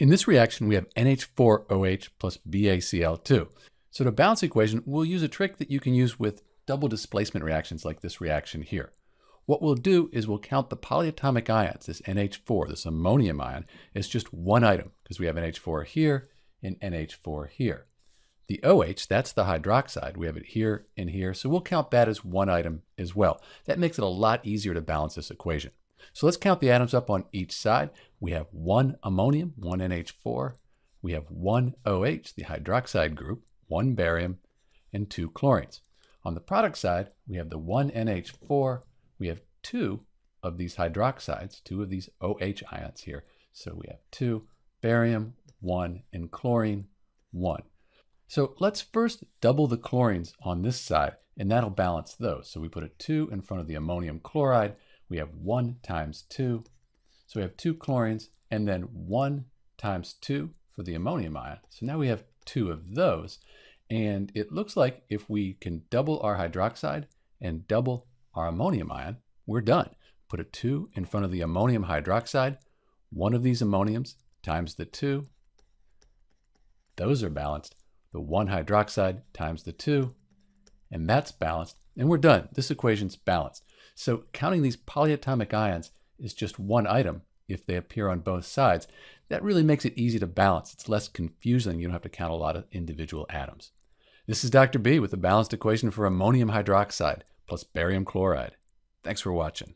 In this reaction, we have NH4OH plus BaCl2. So to balance the equation, we'll use a trick that you can use with double displacement reactions like this reaction here. What we'll do is we'll count the polyatomic ions, this NH4, this ammonium ion, as just one item because we have NH4 here and NH4 here. The OH, that's the hydroxide. We have it here and here, so we'll count that as one item as well. That makes it a lot easier to balance this equation. So let's count the atoms up on each side. We have one ammonium, one NH4. We have one OH, the hydroxide group, one barium, and two chlorines. On the product side, we have the one NH4. We have two of these hydroxides, two of these OH ions here. So we have two barium, one, and chlorine, one. So let's first double the chlorines on this side, and that'll balance those. So we put a 2 in front of the ammonium chloride. We have 1 times 2. So we have two chlorines, and then 1 times 2 for the ammonium ion. So now we have two of those. And it looks like if we can double our hydroxide and double our ammonium ion, we're done. Put a 2 in front of the ammonium hydroxide. One of these ammoniums times the 2. Those are balanced. The 1 hydroxide times the 2. And that's balanced. And we're done. This equation's balanced. So counting these polyatomic ions is just one item if they appear on both sides. That really makes it easy to balance. It's less confusing. You don't have to count a lot of individual atoms. This is Dr. B with the balanced equation for ammonium hydroxide plus barium chloride. Thanks for watching.